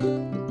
Música